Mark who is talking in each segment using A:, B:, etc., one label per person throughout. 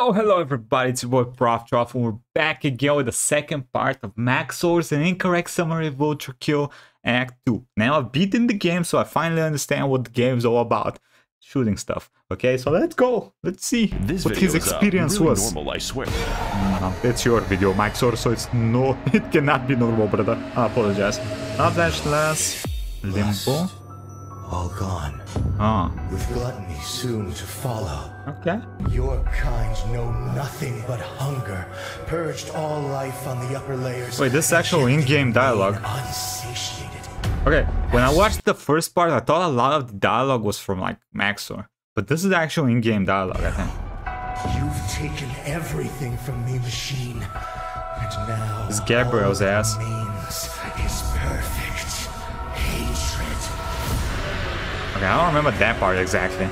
A: Hello, hello everybody, it's your boy Prof Truffle. We're back again with the second part of Maxor's and Incorrect Summary of Ultrakill Act 2. Now I've beaten the game, so I finally understand what the game's all about. Shooting stuff. Okay, so let's go. Let's see
B: This
A: what his
B: is, uh,
A: experience
B: really
A: was.
B: normal, I swear.
A: No, it's your video, Maxor, so it's no, it cannot be normal, brother. I apologize. Less. Limbo.
C: All gone,
A: Ah,
C: with gluttony soon to follow.
A: okay.
C: Your kind know nothing but hunger, purged all life on the upper layers.
A: Wait, this is actual in-game dialogue.
C: Unsatiated.
A: Okay, when I watched the first part, I thought a lot of the dialogue was from like Maxor. But this is actual in-game dialogue, I think.
C: You've taken everything from me, machine, and now
A: It's Gabriel's ass.
C: remains
A: Okay, I don't remember that part exactly.
C: I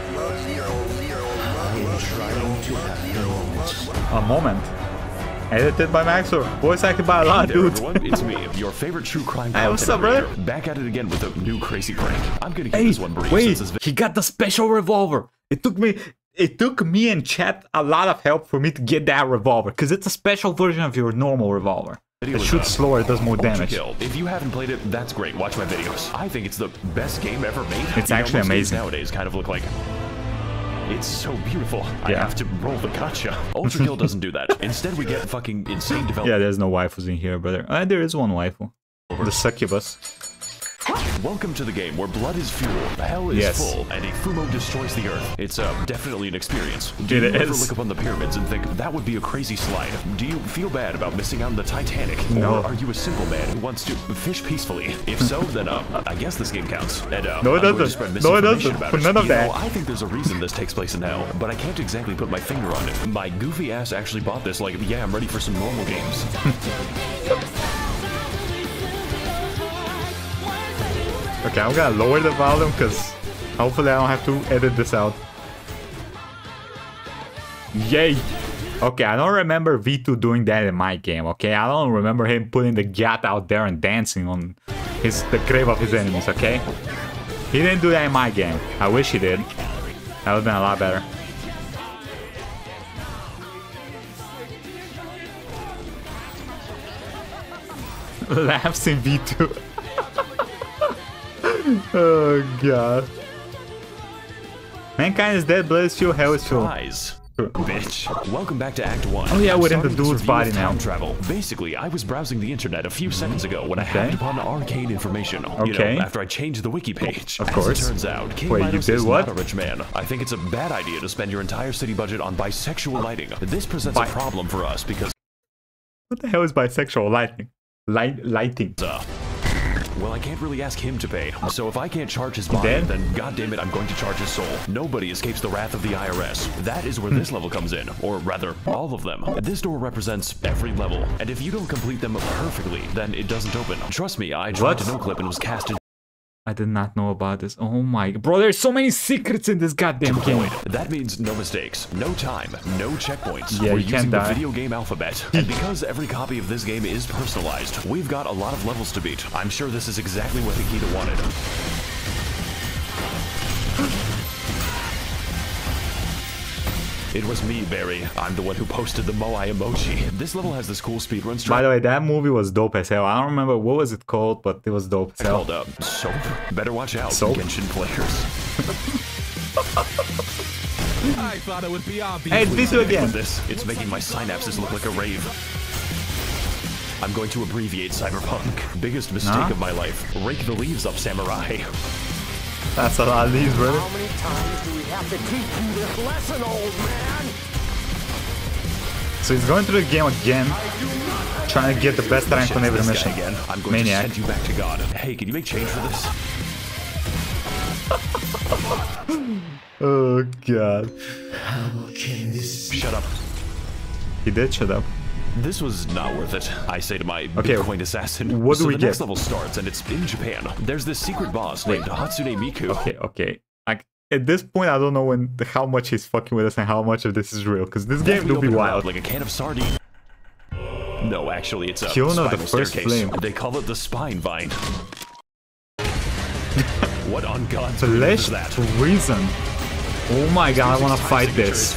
C: am trying to have the moment.
A: A moment. Edited by Maxor. Voice acted by a lot of
B: Hey there,
A: dudes.
B: everyone. It's me, your favorite true crime
A: Hey, what's up, brother?
B: Back at it again with a new crazy prank. I'm gonna keep
A: Hey,
B: this one brief
A: wait, he got the special revolver. It took me, it took me and chat a lot of help for me to get that revolver, because it's a special version of your normal revolver. It shoots slower, it does more damage.
B: If you haven't played it, that's great. Watch my videos. I think it's the best game ever made.
A: It's
B: You
A: actually
B: games
A: amazing.
B: Nowadays, kind of look like. It's so beautiful. I have to roll the gotcha. Ultrakill doesn't do that. Instead, we get fucking insane development.
A: Yeah, there's no waifus in here, brother. Uh, there is one waifu. The succubus.
B: Welcome to the game where blood is fuel, hell is
A: Yes.
B: full, and a Fumo destroys the earth. It's uh, definitely an experience. Do
A: It
B: you ever
A: is.
B: look up on the pyramids and think that would be a crazy slide? Do you feel bad about missing out on the Titanic?
A: No.
B: Or are you a simple man who wants to fish peacefully? If so, then uh, I guess this game counts. And uh,
A: No, it
B: I'm
A: doesn't.
B: spread
A: No, it doesn't.
B: about
A: For
B: it.
A: none of
B: You know,
A: that.
B: I think there's a reason this takes place in hell, but I can't exactly put my finger on it. My goofy ass actually bought this like, yeah, I'm ready for some normal games.
A: Okay, I'm gonna lower the volume because hopefully I don't have to edit this out. Yay! Okay, I don't remember V2 doing that in my game, okay? I don't remember him putting the gat out there and dancing on his the grave of his enemies, okay? He didn't do that in my game. I wish he did. That would've been a lot better. Laughs in V2. Oh god. Mankind is dead, blood is fuel, hell is fuel.
B: Surprise. Bitch. Welcome back to Act 1.
A: Oh, yeah, we're in the dude's body now.
B: Travel. Basically, I was browsing the internet a few seconds ago when I
A: Okay.
B: happened upon arcane information.
A: Okay.
B: You know, after I changed the wiki page.
A: Of
B: As
A: course.
B: it turns out, King
A: Wait, you did
B: is
A: what?
B: not a rich man. I think it's a bad idea to spend your entire city budget on bisexual lighting. This presents
A: Bi-
B: a problem for us because
A: What the hell is bisexual lighting? Light lighting.
B: uh, well, I can't really ask him to pay. Oh. So if I can't charge his body,
A: Then?
B: then goddamn it, I'm going to charge his soul. Nobody escapes the wrath of the IRS. That is where hmm. this level comes in, or rather, all of them. This door represents every level, and if you don't complete them perfectly, then it doesn't open. Trust me, I tried
A: What?
B: to no clip and was cast into
A: I did not know about this. Oh my bro, there's so many secrets in this goddamn game.
B: That means no mistakes, no time, no checkpoints.
A: Yeah,
B: We're using the video game alphabet, and because every copy of this game is personalized, we've got a lot of levels to beat. I'm sure this is exactly what Hakita wanted. It was me, Barry. I'm the one who posted the Moai emoji. This level has this cool speedrun
A: By the way, that movie was dope as hell. I don't remember what was it called, but it was dope as hell.
B: called uh, Soap. Better watch out,
A: Soap?
B: Genshin players.
D: I thought it would be obvious.
A: Hey, this again.
B: This, it's making my synapses look like a rave. I'm going to abbreviate cyberpunk. Biggest mistake of my life. Rake the leaves up, samurai.
A: That's a lot of these, brother.
E: How many times do we have to teach you this lesson, old man?
A: So he's going through the game again, trying to get the best rank on every mission.
B: again. I'm going
A: Maniac.
B: to send you back to God. Hey, can you make change for this?
A: Oh god.
C: Can this
B: Shut up.
A: He did shut up.
B: This was not worth it. I say to my
A: Okay,
B: Bitcoin assassin.
A: what do
B: so
A: we
B: the next level starts and it's in Japan. There's this secret boss named Hatsune Miku.
A: Okay, okay. Like at this point, I don't know when how much he's fucking with us and how much of this is real, because this game will be
B: open it up
A: wild.
B: Like a can of sardine. No, actually, it's a
A: Kyono, the first
B: staircase.
A: flame.
B: They call it the spine vine. what on God's green is that?
A: reason. Oh my god, I wanna fight this.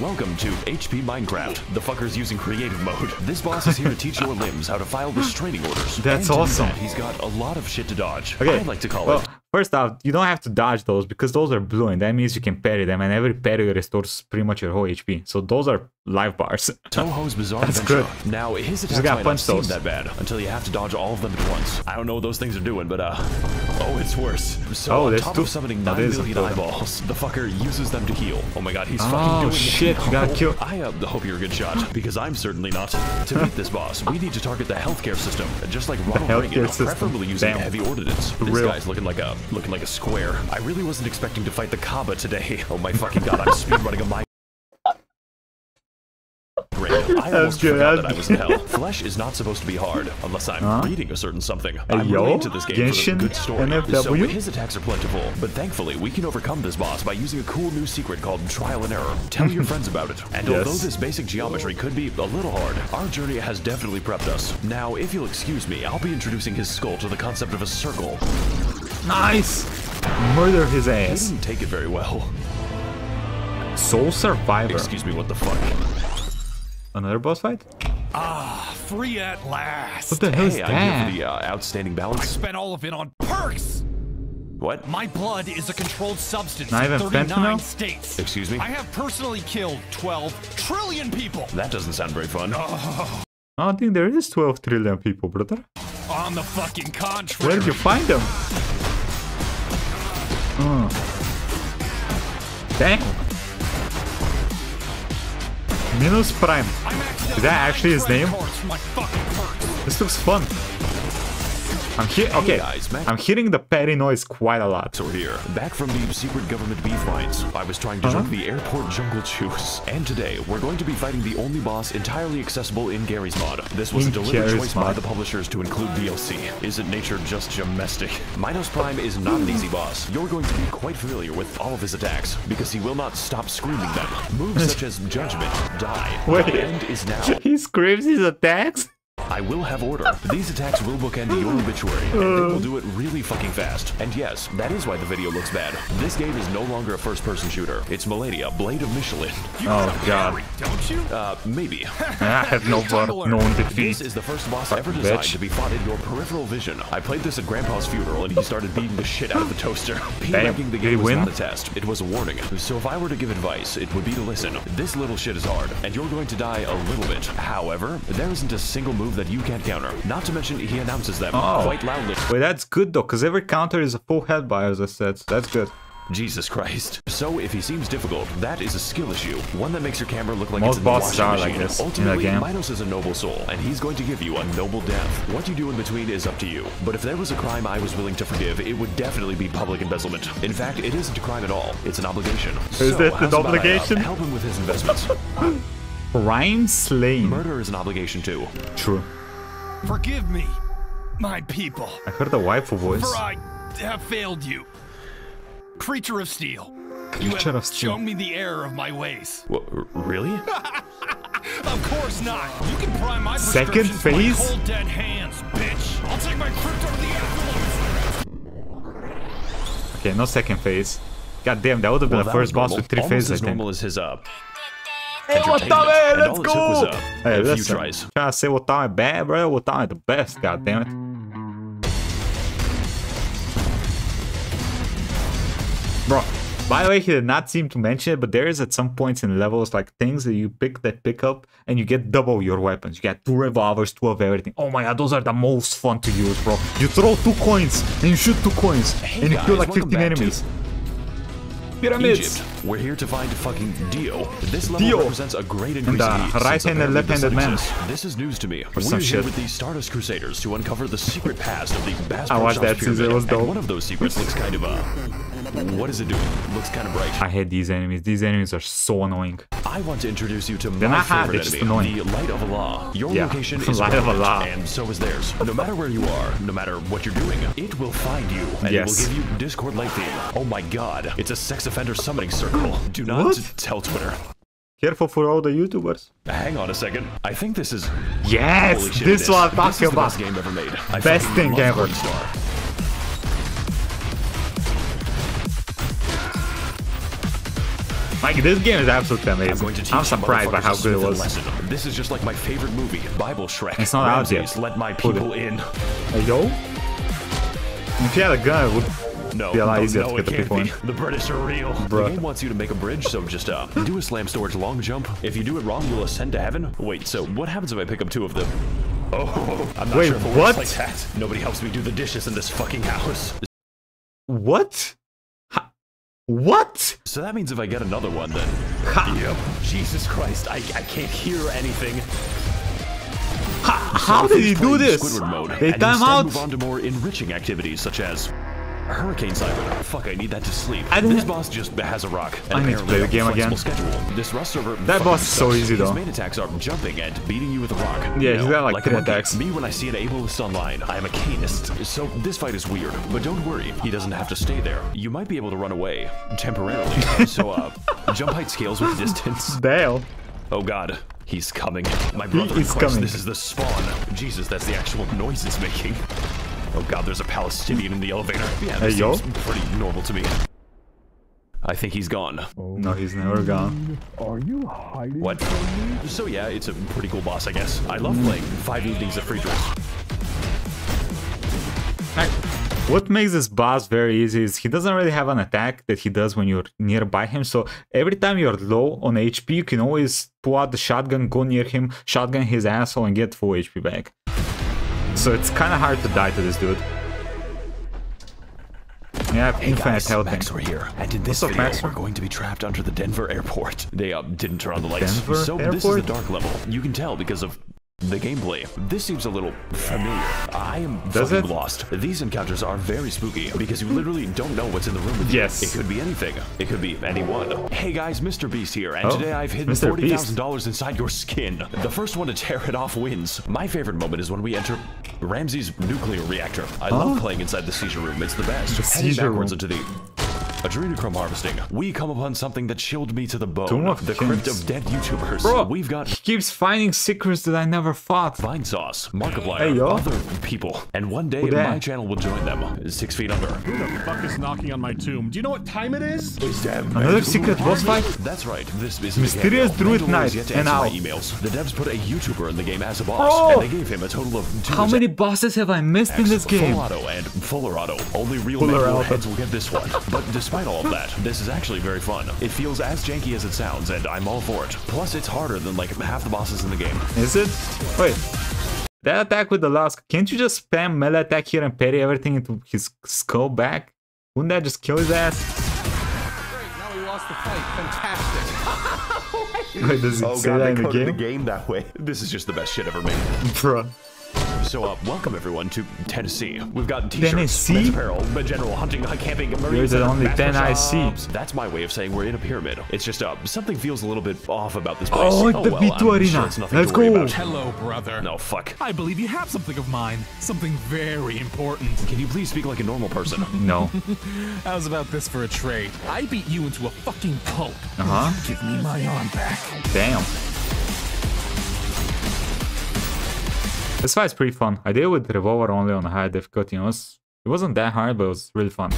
B: Welcome to HP Minecraft. The fucker's using creative mode. This boss is here to teach your limbs how to file restraining orders.
A: That's
B: to
A: awesome.
B: that, he's got a lot of shit to dodge.
A: Okay.
B: I like to call
A: well,
B: it.
A: First off, you don't have to dodge those because those are blue, and that means you can parry them, and every parry restores pretty much your whole HP. So those are life bars.
B: Touhou's Bizarre
A: That's
B: Adventure.
A: good.
B: Now, his attacks might not seem
A: those.
B: that bad until you have to dodge all of them at once. I don't know what those things are doing, but uh, oh, it's worse. So
A: Oh,
B: on top
A: two-
B: of summoning
A: that
B: 9
A: is a
B: million
A: totem.
B: eyeballs, the fucker uses them to heal. Oh my god, he's
A: Oh,
B: fucking doing
A: shit,
B: it.
A: you gotta kill-
B: I uh, hope you're a good shot, because I'm certainly not. to beat this boss, we need to target the healthcare system, just like Ronald Reagan,
A: system.
B: preferably using
A: Damn.
B: heavy ordnance. This
A: Real.
B: guy's looking like a looking like a square. I really wasn't expecting to fight the Kaaba today. Oh my fucking god, I'm speed running a mine. Great. I almost
A: good,
B: forgot that I was in hell. Flesh is not supposed to be hard unless I'm reading a certain something. I'm
A: yo,
B: into this game for
A: Genshin
B: the good story.
A: NFW?
B: So his attacks are plentiful, but thankfully we can overcome this boss by using a cool new secret called trial and error. Tell your friends about it. And
A: Yes.
B: although this basic geometry could be a little hard, our journey has definitely prepped us. Now, if you'll excuse me, I'll be introducing his skull to the concept of a circle.
A: Nice! Murder his
B: He
A: ass.
B: didn't take it very well.
A: Soul Survivor.
B: Excuse me, what the fuck?
A: Another boss fight?
D: Ah, free at last.
A: What the hell is
B: Hey, I'm here
A: that?
B: for the uh, outstanding balance.
D: I Spent all of it on perks.
B: What?
D: My blood is a controlled substance
A: Not
D: in
A: even
D: 39
A: fentanyl?
D: states.
B: Excuse me?
D: I have personally killed 12 trillion people
B: That doesn't sound very fun.
A: I don't think there is 12 trillion people, brother.
D: on the fucking
A: Where did you find them? Uh. Damn. Minos Prime. Is that actually his name? This looks fun. I'm he- okay.
B: guys,
A: I'm hearing the petty noise quite a lot.
B: So here, back from the secret government beef lines. I was trying to
A: Uh-huh.
B: drink the airport jungle juice. And today, we're going to be fighting the only boss entirely accessible in Garry's mod. This was
A: In
B: a deliberate
A: Garry's
B: choice by the publishers to include DLC. Isn't nature just domestic? Minos Prime is not an easy boss. You're going to be quite familiar with all of his attacks, because he will not stop screaming them. Moves such as Judgment, Die,
A: Wait.
B: End is Now,
A: He screams his attacks?
B: I will have order. These attacks will bookend your obituary, and they will do it really fucking fast. And yes, that is why the video looks bad. This game is no longer a first-person shooter. It's Malenia, Blade of Michelin.
A: Oh god.
D: Don't you?
B: Uh, maybe.
A: I have no bar, known defeat.
B: This is the first boss ever designed
A: bitch.
B: to be fought in your peripheral vision. I played this at Grandpa's funeral, and he started beating the shit out of the toaster. P-ranking the game was
A: win?
B: not a test. It was a warning. So if I were to give advice, it would be to listen. This little shit is hard, and you're going to die a little bit. However, there isn't a single move that you can't counter. Not to mention, he announces them
A: Oh.
B: quite loudly.
A: Wait, that's good though, because every counter is a full head by, as I said. So that's good.
B: Jesus Christ. So if he seems difficult, that is a skill issue. One that makes your camera look like
A: Most
B: it's in the
A: bosses
B: washing
A: are like
B: machine.
A: this in
B: Ultimately,
A: game.
B: Minos is a noble soul, and he's going to give you a noble death. What you do in between is up to you. But if there was a crime I was willing to forgive, it would definitely be public embezzlement. In fact, it isn't a crime at all. It's an obligation.
A: Is
B: so,
A: that an
B: I, uh,
A: obligation?
B: help him with his investments.
A: Crime slain.
B: Murder is an obligation too.
A: True.
D: Forgive me, my people,
A: I heard the waifu voice.
D: for I have failed you. Creature of steel. You
A: Creature
D: have
A: of steel.
D: shown me the error of my ways.
B: Wha- r- really?
D: Of course not. You can pry my
A: Second
D: prescriptions my
A: phase?
D: cold dead hands, bitch. I'll take my crypto to the afterlife.
A: Okay, no second phase. God damn, that would have been
B: Well,
A: the first boss with three
B: Almost
A: phases, I
B: as
A: think.
B: normal as his uh.
A: Hey,
B: entertainment.
A: Watame,
B: And
A: let's go!
B: was, uh,
A: Hey, listen.
B: tries.
A: Trying to say Watame bad, bro. Watame the best, god damn it. Bro, by the way, he did not seem to mention it, but there is at some points in levels like things that you pick that pick up and you get double your weapons. You get two revolvers, two of everything. Oh my god, those are the most fun to use, bro. You throw two coins and you shoot two coins and you
B: guys,
A: kill like 15
B: back to
A: enemies. Pyramids.
B: Egypt. We're here to find fucking Dio. This level
A: Dio.
B: represents a great increase ease, since
A: right-handed, left-handed
B: this
A: man.
B: This is news to me. We're
A: some
B: here
A: shit.
B: with the Stardust Crusaders to uncover the secret past of the Bass
A: I watched that since it was dope.
B: And one of those secrets looks kind of uh what is it doing? Looks kind of bright.
A: I hate these enemies. These enemies are so annoying.
B: I want to introduce you to
A: They're
B: my
A: not hard,
B: favorite enemy, the Light of Allah. Your
A: Yeah,
B: location is
A: Light of Allah.
B: and so is theirs. No matter where you are, no matter what you're doing, it will find you, and
A: Yes.
B: it will give you Discord light theme. Oh my god, it's a sex offender summoning circle. Do not
A: What?
B: tell Twitter.
A: Careful for all the YouTubers.
B: Hang on a second. I think this is
A: Yes, this one I'm
B: This is the best game ever made. I
A: Best thing ever.
B: Star.
A: Like this game is absolutely
B: I'm
A: amazing.
B: going to
A: I'm surprised by how good it was.
B: Lesson. This is just like my favorite movie, Bible Shrek.
A: It's not out yet.
B: Let my people in.
A: Hey, yo. If you had a gun, it would
B: No,
A: be a lot
B: no,
A: easier
B: no,
A: to get the people
B: be.
A: in.
B: The British are real.
A: Bruh.
B: The game wants you to make a bridge, so just uh, do a slam storage long jump. If you do it wrong, you'll ascend to heaven. Wait, so what happens if I pick up two of them? Oh, I'm not
A: Wait,
B: sure if it
A: what?
B: works like that. Nobody helps me do the dishes in this fucking house.
A: What? Ha- What?
B: So that means if I get another one, then.
A: Ha-
B: Yep. Jesus Christ, I, I can't hear anything.
A: ha- how did he do this?
B: Mode,
A: They time out.
B: move on to more enriching activities such as Hurricane Siren. Fuck, I need that to sleep.
A: I
B: This boss just has a rock. And
A: I need to play the game again.
B: Schedule. This rust server.
A: That boss is so easy, though.
B: His main attacks are jumping and beating you with a rock.
A: Yeah, he's got, like, three attacks.
B: Me when I see an ableist online, I am a canist. So this fight is weird, but don't worry, he doesn't have to stay there. You might be able to run away temporarily. so uh, jump height scales with distance.
A: Damn.
B: Oh god, he's coming. My brother
A: is coming.
B: this is the spawn. Jesus, that's the actual noise it's making. Oh god, there's a Palestinian in the elevator. Yeah, this
A: Hey, yo.
B: seems pretty normal to me. I think he's gone.
A: No, he's never gone. Are you hiding?
B: What? So yeah, it's a pretty cool boss, I guess. I love playing Five Evenings at Friedrich's.
A: What makes this boss very easy is he doesn't really have an attack that he does when you're nearby him. So every time you're low on HP, you can always pull out the shotgun, go near him, shotgun his asshole, and get full HP back. So it's kind of hard to die to this dude. Yeah,
B: Hey
A: infinite
B: guys,
A: health.
B: Max, we're here. And in this
A: What's up,
B: video,
A: Max?
B: we're going to be trapped under the Denver airport. They uh, didn't turn on the lights.
A: Denver
B: so this is the dark level. You can tell because of the gameplay. This seems a little familiar. I am
A: Does
B: fucking
A: it?
B: lost. These encounters are very spooky because you hmm. literally don't know what's in the room with you.
A: Yes.
B: It could be anything. It could be anyone. Hey guys, Mr. Beast here, and
A: Oh,
B: today I've hidden $40,000 inside your skin. The first one to tear it off wins. My favorite moment is when we enter Ramsey's nuclear reactor. I love playing inside the seizure room. It's the best.
A: The
B: Heading backwards
A: room.
B: into the adrenochrome harvesting. We come upon something that chilled me to the bone.
A: Tomb of
B: the crypt of dead YouTubers.
A: Bro,
B: We've got
A: he keeps finding secrets that I never fought.
B: Vinesauce, Markiplier,
A: Hey, yo.
B: other people. And one day
A: Who dat?
B: my channel will join them. Six feet under.
F: Who the fuck is knocking on my tomb? Do you know what time it is?
A: Another secret boss fight?
B: That's right. This is
A: Mysterious Druid Knight,
B: Yet to
A: and
B: answer my emails. The devs put a YouTuber in the game as a boss,
A: Bro!
B: and they gave him a total of two
A: How many bosses have I missed in this game?
B: Full auto and fuller auto. Only real
A: Fuller
B: manual heads will get this one. But despite all of that, this is actually very fun. It feels as janky as it sounds, and I'm all for it. Plus, it's harder than like half the bosses in the game.
A: Is it? Wait. That attack with the last... Can't you just spam melee attack here and parry everything into his skull back? Wouldn't that just kill his ass?
G: Now we lost the fight. Fantastic.
A: Wait, does it oh, say that in the game?
B: game that way. This is just the best shit ever made.
A: Bruh.
B: So, uh, welcome everyone to Tennessee. We've got t-shirts,
A: Tennessee?
B: men's apparel, but general hunting, camping, marine
A: You're the only
B: master
A: 10 I see.
B: That's my way of saying we're in a pyramid. It's just, uh, something feels a little bit off about this place.
A: Oh, like the
B: well,
A: V2
B: I'm
A: arena.
B: Sure it's nothing
A: Let's
B: to worry
A: go.
B: about.
D: Hello, brother.
B: No, fuck.
D: I believe you have something of mine. Something very important.
B: Can you please speak like a normal person?
A: No.
D: How's about this for a trade? I beat you into a fucking pulp.
A: Uh-huh.
D: Give me my arm back.
A: Damn. This fight's pretty fun. I did it with Revolver only on high difficulty. It, was, it wasn't that hard, but it was really fun.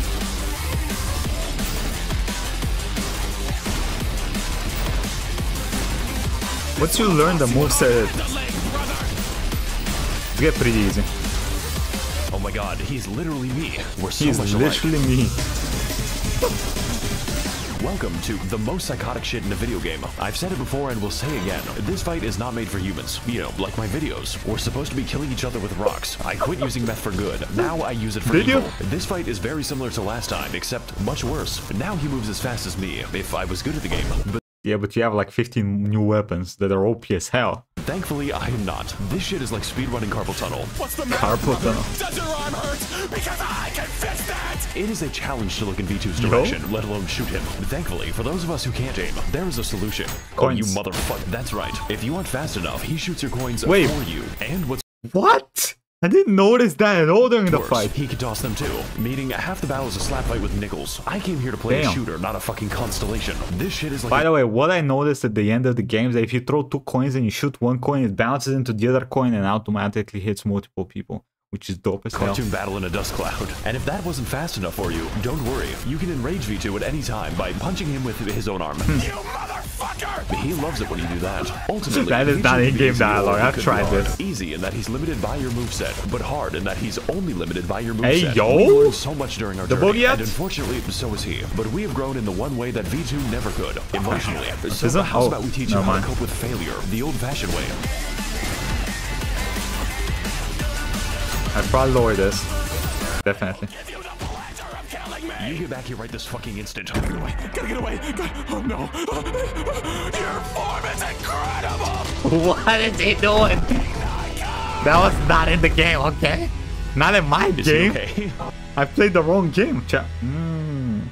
A: Once you learn the moveset, it get pretty easy.
B: Oh my god, he's literally me. We're so
A: He's
B: much alike.
A: literally me.
B: Welcome to the most psychotic shit in a video game. I've said it before and will say again. This fight is not made for humans. You know, like my videos. We're supposed to be killing each other with rocks. I quit using meth for good. Now I use it for
A: Did you?
B: This fight is very similar to last time, except much worse. Now he moves as fast as me, if I was good at the game. But
A: Yeah, but you have like 15 new weapons that are OP as hell.
B: thankfully, I am not. This shit is like speedrunning carpal tunnel.
D: What's the matter?
A: Carpal tunnel.
D: Does your arm hurt? Because I can fix that!
B: It is a challenge to look in V2's
A: Yo.
B: direction, let alone shoot him. Thankfully, for those of us who can't aim, there is a solution. Oh, you motherfucker. That's right. If you aren't fast enough, he shoots your coins
A: Wait.
B: for you. And what's
A: What? I didn't notice that at all during the
B: worse,
A: fight.
B: he can toss them too. Meaning, half the battle is a slap fight with Nichols. I came here to play
A: Damn.
B: a shooter, not a fucking constellation. This shit is like
A: By the way, what I noticed at the end of the game is that if you throw two coins and you shoot one coin, it bounces into the other coin and automatically hits multiple people. Which is dope as hell.
B: cartoon battle in a dust cloud. And if that wasn't fast enough for you, don't worry. You can enrage V2 at any time by punching him with his own arm. You motherfucker! He loves it when you do that. Ultimately,
A: That is not in-game dialogue. I've tried this.
B: Easy in that he's limited by your moveset, but hard in that he's only limited by your moveset.
A: Hey, yo!
B: We learned so much during our
A: The
B: journey, and unfortunately, so is he. But we have grown in the one way that V2 never could, emotionally. So
A: Is it?
B: how's
A: Oh,
B: about we teach you
A: never
B: how to cope with failure, the old-fashioned way?
A: I'd probably lower this. Definitely.
B: You get back here right this fucking instant. Gotta get away. Gotta get away. Oh no. Your form is incredible.
A: What is he doing? That was not in the game, okay? Not in my
B: Is he
A: game.
B: okay?
A: I played the wrong game. Chat. Mm.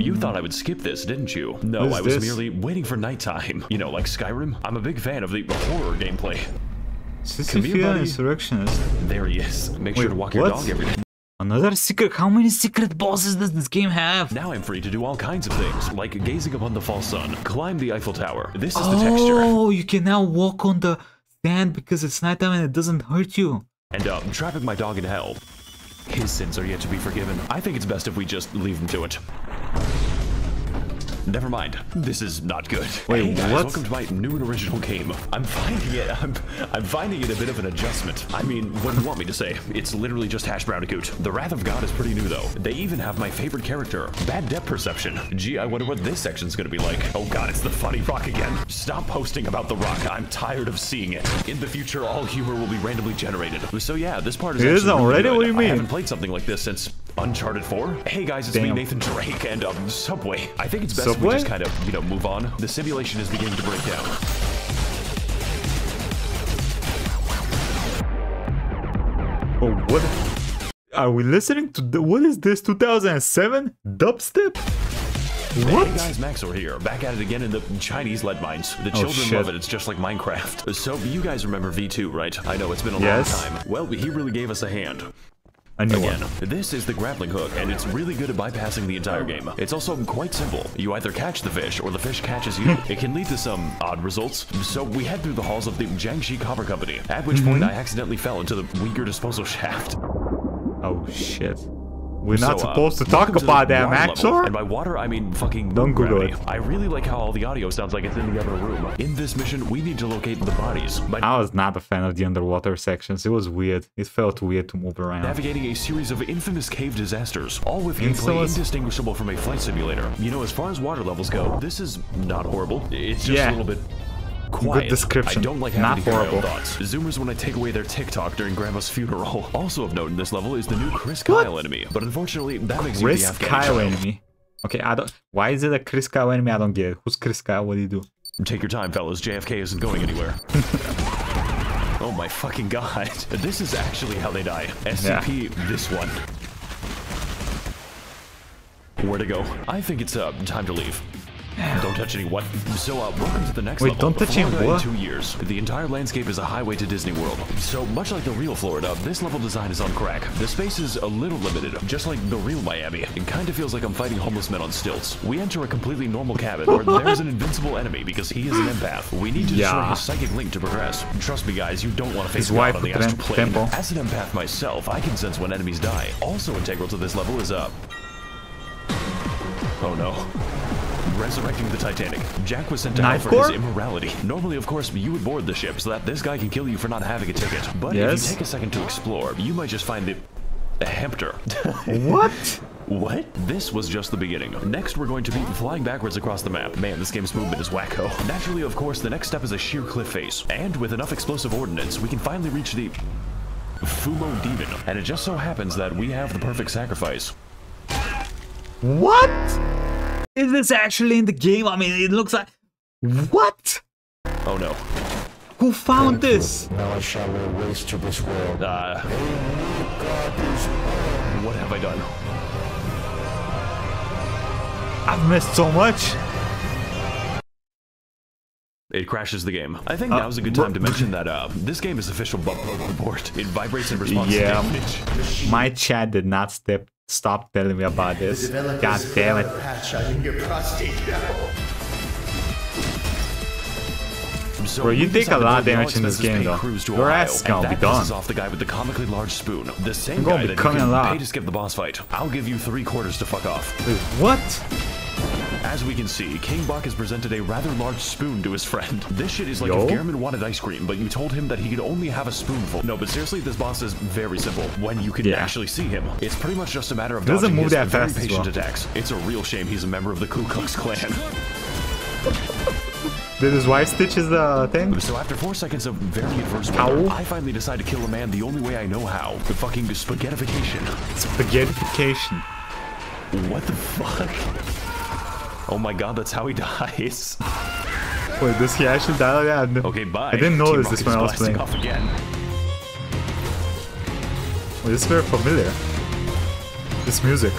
B: You thought I would skip this, didn't you? No, I was
A: this?
B: merely waiting for nighttime. You know, like Skyrim. I'm a big fan of the horror gameplay. Sisyphean.
A: Insurrectionist.
B: There he is. Make sure to walk your dog every day.
A: Another secret. How many secret bosses does this game have?
B: Now I'm free to do all kinds of things, like gazing upon the false sun, climb the Eiffel Tower. This is the texture.
A: Oh, you can now walk on the sand because it's nighttime and it doesn't hurt you.
B: And um, trapping my dog in hell. His sins are yet to be forgiven. I think it's best if we just leave him to it. Never mind. This is not good.
A: Wait,
B: hey guys,
A: what?
B: welcome to my new and original game. I'm finding it. I'm, I'm finding it a bit of an adjustment. I mean, what do you want me to say? It's literally just Hash Brownicoot. The Wrath of God is pretty new though. They even have my favorite character, Bad Depth Perception. Gee, I wonder what this section's gonna be like. Oh god, it's the funny rock again. Stop posting about the rock. I'm tired of seeing it. In the future, all humor will be randomly generated. So yeah, this part is
A: It is
B: actually really
A: already?
B: good.
A: What do you mean?
B: I haven't played something like this since Uncharted 4. Hey guys, it's me, Nathan Drake, and um, Subway. I think it's best if we just kind of, you know, move on. The simulation is beginning to break down.
A: Oh, what? Are we listening to the, what is this? 2007 dubstep? What?
B: Hey guys, Maxor here, back at it again in the Chinese lead mines. The
A: Oh,
B: children
A: shit.
B: love it, it's just like Minecraft. So, you guys remember V2, right? I know it's been a
A: Yes.
B: long time. Well, he really gave us a hand.
A: A new
B: Again,
A: one.
B: this is the grappling hook, and it's really good at bypassing the entire game. It's also quite simple. You either catch the fish, or the fish catches you. it can lead to some odd results. So we head through the halls of the Jiangxi Copper Company, at which point
A: Mm-hmm.
B: I accidentally fell into the Uyghur disposal shaft.
A: Oh shit. We're not
B: So, uh,
A: supposed to talk about that,
B: level.
A: Maxor.
B: And by water, I mean fucking
A: Don't Google
B: gravity.
A: it.
B: I really like how all the audio sounds like it's in the other room. In this mission, we need to locate the bodies by
A: I was not a fan of the underwater sections. It was weird. It felt weird to move around.
B: navigating a series of infamous cave disasters, all with gameplay indistinguishable from a flight simulator. You know, as far as water levels go, this is not horrible. It's just
A: Yeah.
B: a little bit quiet.
A: description.
B: I don't like
A: Not
B: to hear my own
A: horrible.
B: thoughts. Zoomers when I take away their TikTok during Grandma's funeral. Also of note in this level is the new Chris Kyle enemy, but unfortunately that makes you
A: Chris
B: the Afghani
A: Kyle
B: child.
A: enemy. Okay, I don't. Why is it a Chris Kyle enemy? I don't get it. Who's Chris Kyle? What do you do?
B: Take your time, fellas. JFK isn't going anywhere. oh my fucking god. This is actually how they die. SCP, this one. Where to go? I think it's uh, time to leave. Don't touch any what? So, uh, welcome to the next
A: Wait,
B: level.
A: don't touch any what?
B: in two years. The entire landscape is a highway to Disney World. So, much like the real Florida, this level design is on crack. The space is a little limited, just like the real Miami. It kind of feels like I'm fighting homeless men on stilts. We enter a completely normal cabin where there's an invincible enemy because he is an empath. We need to destroy
A: Yeah.
B: his psychic link to progress. Trust me, guys, you don't want to face
A: His
B: God
A: wife
B: on the
A: with
B: astral
A: tem-
B: plane.
A: temple.
B: As an empath myself, I can sense when enemies die. Also integral to this level is uh, Oh no. Resurrecting the Titanic. Jack was sent to hell for his immorality. Normally, of course, you would board the ship so that this guy can kill you for not having a ticket. But if you take a second to explore, you might just find the... A Hempter.
A: What?
B: what? This was just the beginning. Next, we're going to be flying backwards across the map. Man, this game's movement is wacko. Naturally, of course, the next step is a sheer cliff face. And with enough explosive ordnance, we can finally reach the... Fumo Demon. And it just so happens that we have the perfect sacrifice.
A: What? Is this actually in the game? I mean, it looks like. What?
B: Oh no.
A: Who found this?
C: Now I shall lay waste to this world.
B: Uh, what have I done?
A: I've missed so much.
B: It crashes the game. I think
A: Uh,
B: now's a good time to mention that uh, this game is official bug report. It vibrates in response
A: Yeah.
B: to damage.
A: My chat did not step, stop telling me about this. God damn it.
C: Patch on your prostate.
B: So
A: Bro, you take a lot of damage in this
B: all-expenses
A: game,
B: paid
A: though.
B: cruise to
A: Your
B: Ohio,
A: ass is gonna
B: and
A: be
B: that pisses
A: done.
B: off the guy with the comically large spoon. The same
A: I'm gonna
B: guy
A: be
B: that you
A: coming
B: can
A: loud.
B: pay to skip the boss fight. I'll give you three quarters to fuck off.
A: Wait, what?
B: As we can see, King Buck has presented a rather large spoon to his friend. This shit is like
A: Yo.
B: if Gehrman wanted ice cream, but you told him that he could only have a spoonful. No, but seriously, this boss is very simple. When you can
A: Yeah.
B: actually see him, it's pretty much just a matter of
A: Doesn't
B: dodging
A: move
B: his
A: that
B: very
A: fast as
B: patient
A: well.
B: attacks. It's a real shame he's a member of the Ku Klux Klan.
A: Did his wife stitches the uh, thing?
B: So after four seconds of very adverse
A: Ow.
B: weather, I finally decide to kill a man the only way I know how. The fucking spaghettification.
A: Spaghettification.
B: What the fuck? Oh my god, that's how he dies.
A: Wait, does he actually die like that? No.
B: Okay, bye.
A: I didn't notice this when I was playing.
B: off again.
A: Wait, this is very familiar. This music.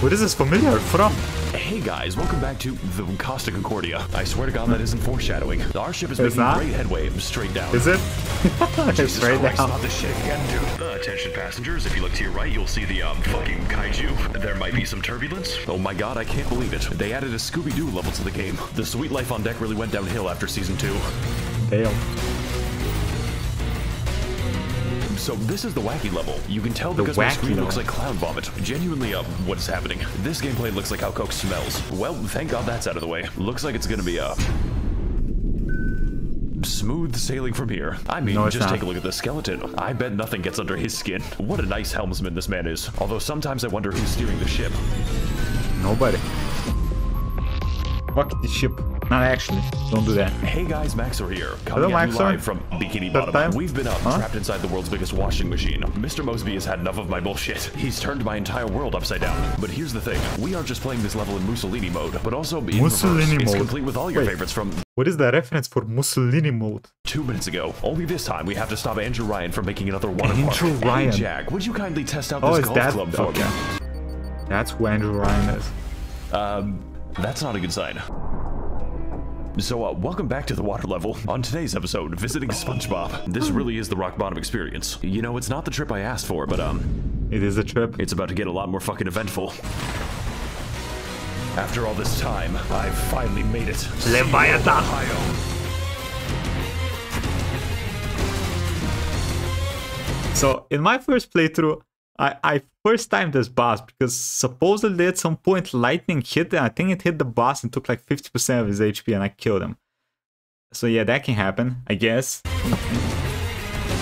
A: Where is this familiar from?
B: Hey guys, welcome back to the Costa Concordia. I swear to God that isn't foreshadowing. Our ship is
A: It's
B: making
A: not?
B: great headway straight down.
A: Is it?
B: Jesus
A: right
B: Christ,
A: now.
B: not this shit again, dude. Uh, attention passengers, if you look to your right, you'll see the um, fucking kaiju. There might be some turbulence. Oh my god, I can't believe it. They added a Scooby-Doo level to the game. The sweet life on deck really went downhill after season two.
A: Damn.
B: So this is the wacky level. You can tell
A: The
B: because my screen looks like clown vomit. Genuinely, uh, what is happening? This gameplay looks like how Coke smells. Well, thank God that's out of the way. Looks like it's gonna be uh smooth sailing from here. I mean,
A: No,
B: just
A: not.
B: take a look at the skeleton. I bet nothing gets under his skin. What a nice helmsman this man is. Although sometimes I wonder who's steering the ship.
A: Nobody. Fuck the ship. Not actually. Don't do that.
B: Hey guys, Maxor here, coming at you
A: Maxor.
B: live from Bikini Bottom.
A: time?
B: We've been up,
A: Huh?
B: trapped inside the world's biggest washing machine. Mr. Mosby has had enough of my bullshit. He's turned my entire world upside down. But here's the thing, we aren't just playing this level in Mussolini mode, but also in
A: Mussolini
B: reverse. It's
A: mode.
B: complete with all your
A: Wait.
B: favorites from
A: What is the reference for Mussolini mode?
B: two minutes ago. Only this time we have to stop Andrew Ryan from making another water
A: Andrew
B: park.
A: Ryan.
B: Hey Jack, would you kindly test out
A: Oh,
B: this
A: is
B: golf
A: that?
B: club for
A: Okay.
B: me?
A: That's who Andrew Ryan is.
B: Um, that's not a good sign. So, uh, welcome back to the water level. On today's episode, visiting SpongeBob. This really is the rock bottom experience. You know, it's not the trip I asked for, but um,
A: It is a trip.
B: it's about to get a lot more fucking eventful. After all this time, I've finally made it.
A: Leviathan.
B: Ohio.
A: So in my first playthrough, I, I first timed this boss because supposedly at some point lightning hit and I think it hit the boss and took like 50% of his HP and I killed him. So yeah, that can happen, I guess.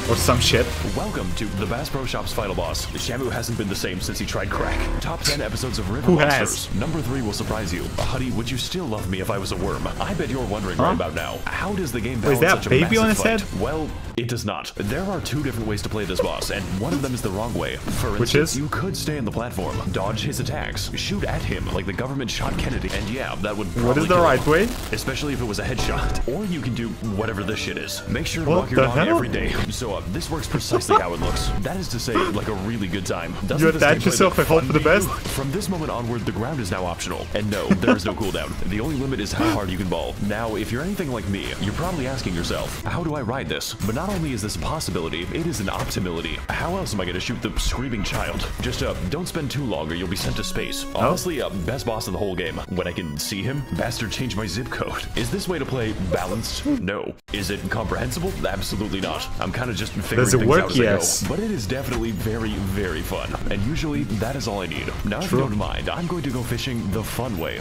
A: Or some shit.
B: Welcome to the Bass Pro Shop's final boss. Shamu hasn't been the same since he tried crack. Top 10 episodes of River
A: Who
B: Monsters.
A: has?
B: Number 3 will surprise you. Honey, would you still love me if I was a worm? I bet you're wondering
A: Huh?
B: right about now. How does the game
A: Wait, is
B: balance
A: that
B: such a
A: baby on his
B: fight?
A: head?
B: Well, it does not. There are two different ways to play this boss, and one of them is the wrong way. For
A: Which
B: instance,
A: is?
B: you could stay on the platform, dodge his attacks, shoot at him like the government shot Kennedy, and yeah, that would
A: What is the right
B: him.
A: way?
B: Especially if it was a headshot. Or you can do whatever this shit is. Make sure to
A: What
B: walk your dog
A: hell?
B: every day. So this works precisely how it looks. That is to say, like a really good time. Doesn't
A: You attach yourself and hope for the best?
B: From this moment onward, the ground is now optional. And no, there is no cooldown. The only limit is how hard you can ball. Now, if you're anything like me, you're probably asking yourself, how do I ride this? But not only is this a possibility, it is an optimility. How else am I going to shoot the screaming child? Just uh, don't spend too long or you'll be sent to space. Honestly, uh, best boss of the whole game. When I can see him, bastard changed my zip code. Is this way to play balanced? No. Is it comprehensible? Absolutely not. I'm kind of just figuring
A: Does it
B: things
A: work?
B: out as
A: Yes.
B: I go. But it is definitely very, very fun. And usually, that is all I need. Now, if you don't mind, I'm going to go fishing the fun way.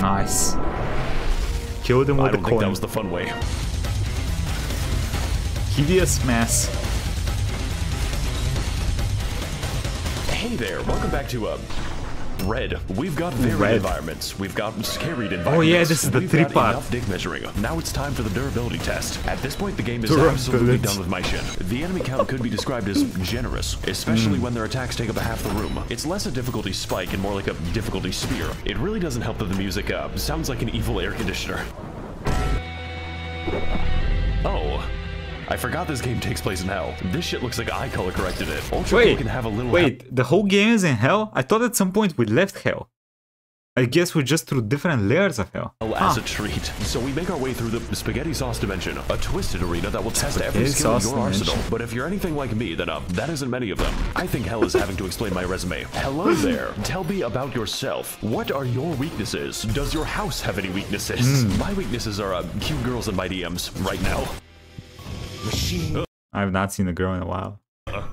A: Nice. Killed him
B: I
A: with a
B: don't think that was the fun way.
A: Hideous mess.
B: Hey there, welcome back to, uh, Red. We've got varied
A: Red.
B: environments. We've got scaried environments.
A: Oh, yeah, this is the
B: We've
A: three part.
B: enough dig measuring. Now it's time for the durability test. At this point, the game is absolutely done with my shit. The enemy count could be described as generous, especially when their attacks take up a half the room. It's less a difficulty spike and more like a difficulty spear. It really doesn't help that the music uh, sounds like an evil air conditioner. Oh. I forgot this game takes place in hell. This shit looks like I color corrected it. Ultra
A: Wait,
B: can have a little
A: wait, the whole game is in hell? I thought at some point we left hell. I guess we're just through different layers of hell.
B: as a treat. So we make our way through the spaghetti sauce dimension, a twisted arena that will test every skill in your arsenal. But if you're anything like me, then uh, that isn't many of them. I think hell is having to explain my resume. Hello there. Tell me about yourself. What are your weaknesses? Does your house have any weaknesses?
A: Hmm.
B: My weaknesses are uh, cute girls in my DMs right now.
C: Machine,
A: I've not seen the girl in a while.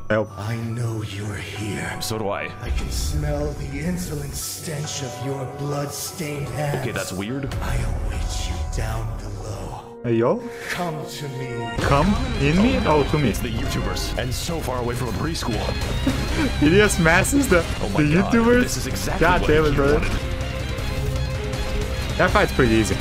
A: Help.
C: I know you're here.
B: So do I.
C: I can smell the insolent stench of your blood-stained hands.
B: Okay, that's weird.
C: I await you down below.
A: Hey, yo,
C: Come to me.
A: come in me? Oh, to me.
B: It's the YouTubers, and so far away from a preschool.
A: He just masses the,
B: Oh my
A: the
B: god,
A: YouTubers.
B: this is exactly
A: God
B: what
A: damn it,
B: you
A: brother.
B: wanted.
A: That fight's pretty easy.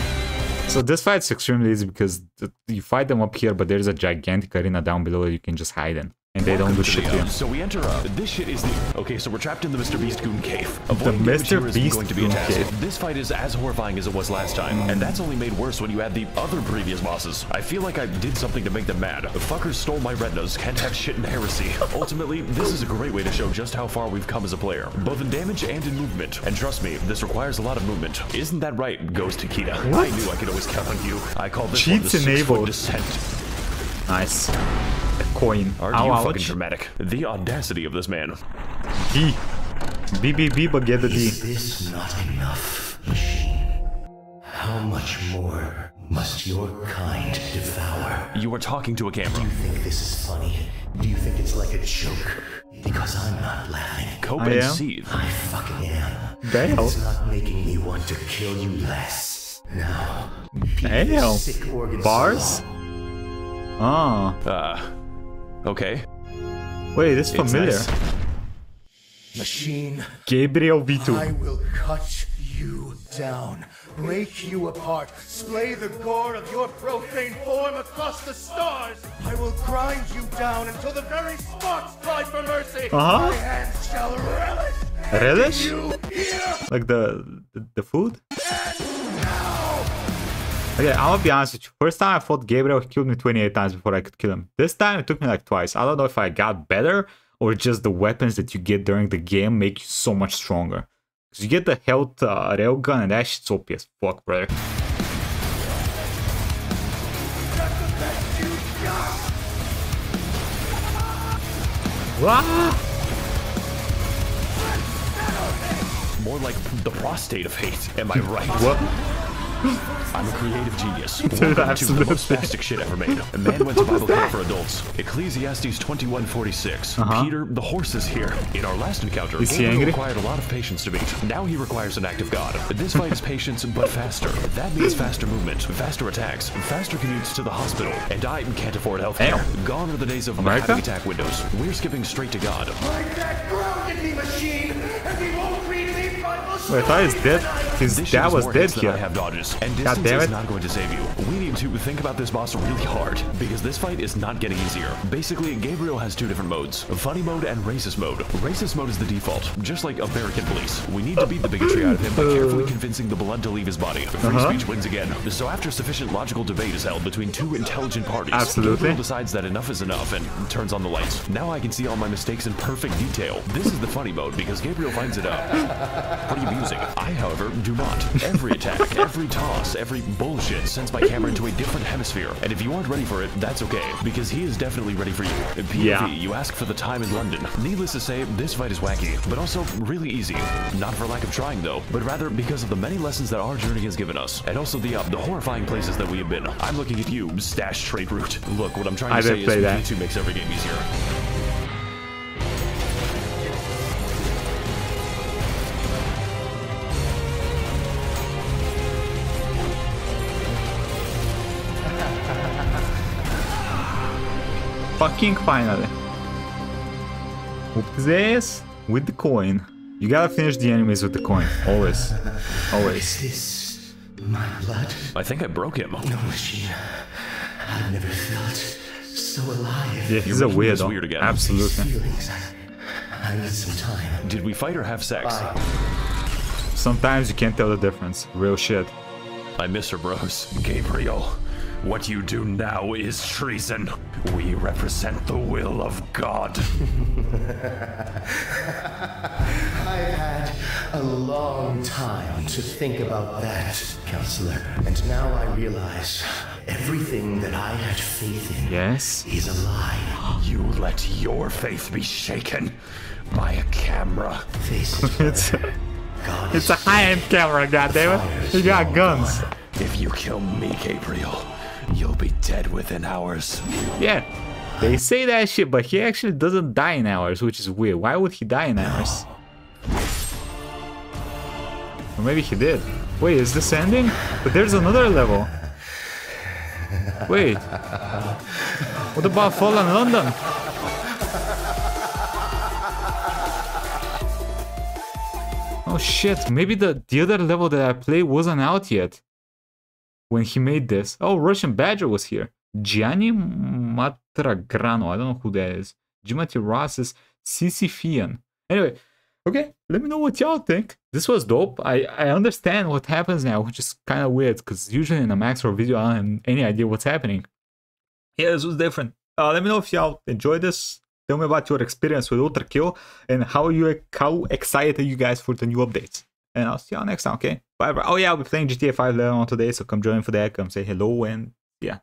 A: So this fight's extremely easy because you fight them up here, but there's a gigantic arena down below you can just hide in. And they don't do shit to you.
B: So we enter. Uh, this shit is the. Okay, so we're trapped in the Mr. Beast Goon Cave.
A: The
B: Avoiding
A: Mr. Beast
B: going to be a
A: Goon
B: task.
A: Cave.
B: This fight is as horrifying as it was last time, and that's only made worse when you add the other previous bosses. I feel like I did something to make them mad. The fuckers stole my retinas. Can't have shit in heresy. Ultimately, this is a great way to show just how far we've come as a player, both in damage and in movement. And trust me, this requires a lot of movement. Isn't that right, Ghost Takeda? I knew I could always count on you. I call this one the
A: Cheats enabled.
B: descent.
A: Nice. A coin.
B: Are
A: Ow,
B: you
A: ouch.
B: fucking dramatic? The audacity of this man.
A: D. B, B, B, but get the D.
C: Is this not enough, machine? How much more must your kind devour?
B: You are talking to a camera.
C: Do you think this is funny? Do you think it's like a joke? Because I'm not laughing.
B: Cope
A: I
B: and
A: am?
B: seethe.
C: I fucking am.
A: Damn.
C: It's not making me want to kill you less. Now,
A: Damn.
C: sick organ
A: Bars?
C: so
A: Ah.
B: Uh, okay.
A: Wait, this
B: It's
A: familiar.
B: nice.
C: Machine,
A: Gabriel
C: I
A: V2.
C: will cut you down, break you apart, splay the gore of your profane form across the stars. I will grind you down until the very sparks cry for mercy.
A: Uh-huh.
C: My hands shall relish.
A: Relish?
C: You
A: Like the, the the food? Okay, I'm gonna be honest with you. First time I fought Gabriel, he killed me 28 times before I could kill him. This time it took me like twice. I don't know if I got better or just the weapons that you get during the game make you so much stronger. Because you get the health uh, railgun and that shit's OP as fuck, brother.
B: More like the prostate of hate. Am I right?
A: What?
B: I'm a creative genius.
A: Dude,
B: Welcome to the most spastic shit ever made. A man went to Bible camp for adults. Ecclesiastes 21:46. Uh-huh. Peter, the horse is here. In our last encounter.
A: Is he angry?
B: required a lot of patience to beat. Now he requires an act of God. This fight is patience, but faster. That means faster movement, faster attacks, faster commutes to the hospital. And I can't afford healthcare.
A: Damn.
B: Gone are the days of
A: America?
B: having attack windows. We're skipping straight to God.
C: Like that grounded me machine, and we won't read me Bible
A: Wait, I thought he's dead. His dad was dead
B: I
A: here.
B: have dodges, and
A: God damn
B: is not going to save you. We need to think about this boss really hard, because this fight is not getting easier. Basically, Gabriel has two different modes, funny mode and racist mode. Racist mode is the default, just like American police. We need to beat the bigotry out of him by carefully convincing the blood to leave his body. Free
A: Uh-huh.
B: speech wins again. So after sufficient logical debate is held between two intelligent parties,
A: Absolutely.
B: Gabriel decides that enough is enough and turns on the lights. Now I can see all my mistakes in perfect detail. This is the funny mode because Gabriel finds it out pretty amusing. I, however, do not. Every attack, every toss, every bullshit sends my camera into a different hemisphere. And if you aren't ready for it, that's okay, because he is definitely ready for you. In POV,
A: Yeah.
B: you ask for the time in London. Needless to say, this fight is wacky, but also really easy. Not for lack of trying, though, but rather because of the many lessons that our journey has given us, and also the uh, the horrifying places that we have been. I'm looking at you, Stash Trade Route. Look, what I'm trying to
A: I
B: say is
A: that.
B: YouTube makes every game easier.
A: Fucking finally. Whoop his ass with the coin. You gotta finish the enemies with the coin. Always. Always.
C: This, my blood,
B: I think I broke him.
C: no machine. I've never felt so alive.
A: Yeah, he's a
B: making this
A: weirdo.
B: weird again.
A: Absolutely.
C: Feelings. I, I need some time.
B: Did we fight or have sex?
A: Sometimes you can't tell the difference. Real shit.
B: I miss her, bros. Gabriel, what you do now is treason. We represent the will of God.
C: I've had a long time to think about that, Counselor. And now I realize everything that I had faith in
A: Yes.
C: is a lie.
D: You let your faith be shaken by a camera.
C: Face it,
A: It's.
C: God
A: it's a high-end camera, goddammit. He got guns.
D: If you kill me, Gabriel, you'll be dead within hours.
A: Yeah. They say that shit, but he actually doesn't die in hours, which is weird. Why would he die in hours? Or maybe he did. Wait, is this ending? But there's another level. Wait. What about Fallen London? Oh shit, maybe the, the other level that I played wasn't out yet when he made this. Oh, Russian Badger was here. Gianni Matragrano. I don't know who that is. Ross is Sisyphean. Anyway, okay, let me know what y'all think. This was dope. I, I understand what happens now, which is kind of weird because usually in a Max0r video, I don't have any idea what's happening. Yeah, this was different. Uh, let me know if y'all enjoyed this. Tell me about your experience with Ultrakill and how you how excited you guys for the new updates. And I'll see y'all next time, okay? Bye bye. Oh yeah, I'll be playing GTA 5 later on today, so come join for that. Come say hello and yeah.